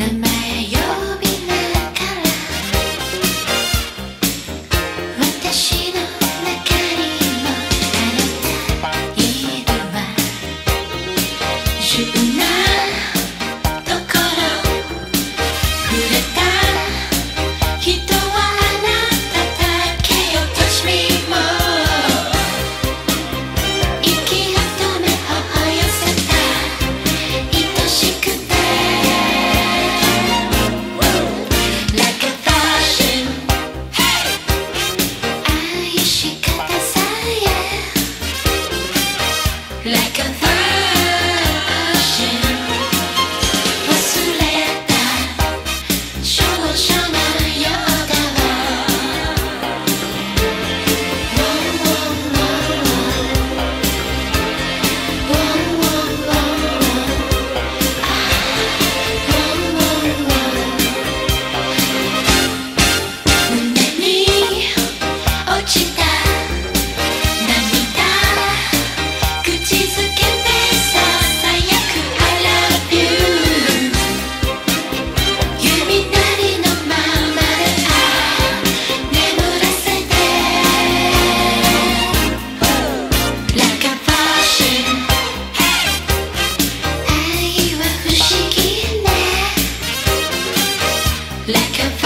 Nem like a